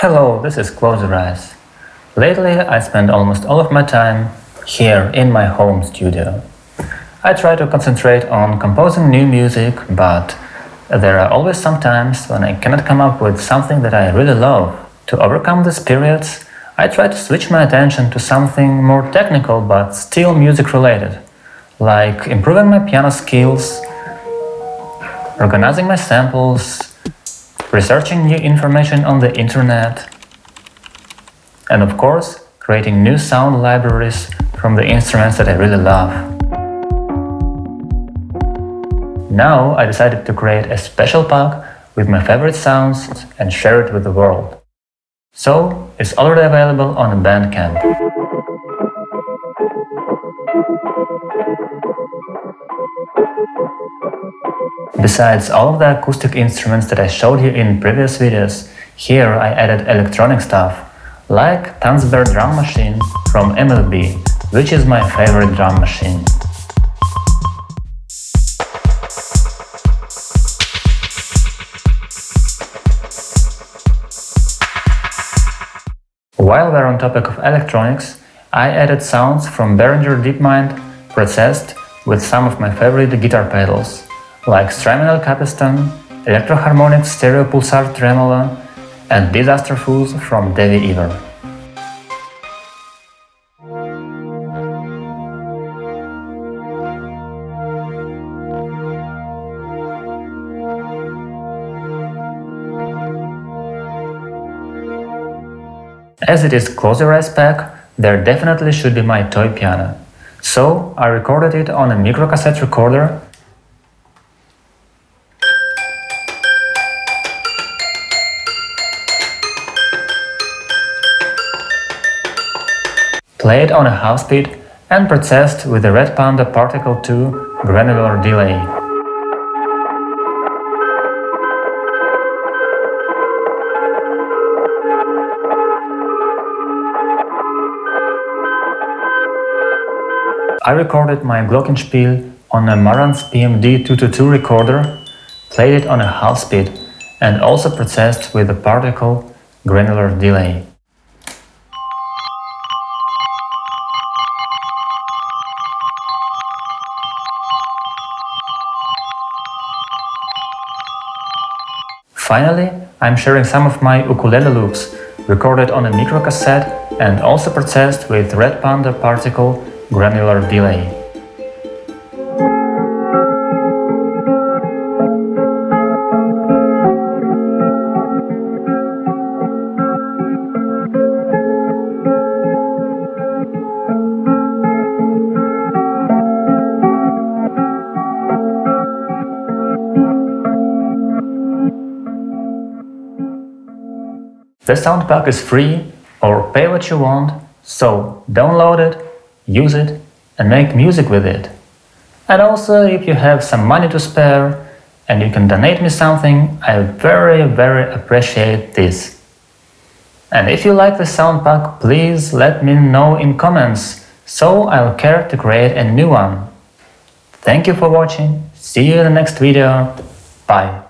Hello, this is Close Eyes. Lately I spend almost all of my time here in my home studio. I try to concentrate on composing new music, but there are always some times when I cannot come up with something that I really love. To overcome these periods, I try to switch my attention to something more technical but still music related, like improving my piano skills, organizing my samples, researching new information on the internet, and of course, creating new sound libraries from the instruments that I really love. Now I decided to create a special pack with my favorite sounds and share it with the world. So, it's already available on Bandcamp. Besides all of the acoustic instruments that I showed you in previous videos, here I added electronic stuff, like Tanzbär drum machine from MFB, which is my favorite drum machine. While we're on topic of electronics, I added sounds from Behringer DeepMind processed with some of my favorite guitar pedals, like Strymon Capistan, Electro-Harmonix Stereo Pulsar Tremolo, and Disaster fuzz from Devi Ever. As it is Close Your Eyes pack, there definitely should be my toy piano. So I recorded it on a microcassette recorder played on a half speed and processed with the Red Panda Particle 2 granular delay. I recorded my Glockenspiel on a Marantz PMD222 recorder, played it on a half speed, and also processed with the particle granular delay. Finally, I'm sharing some of my ukulele loops, recorded on a microcassette and also processed with Red Panda Particle granular delay. The sound pack is free or pay what you want, so download it, use it and make music with it. And also if you have some money to spare and you can donate me something, I very very appreciate this. And if you like the sound pack, please let me know in comments, so I'll care to create a new one. Thank you for watching, see you in the next video, bye.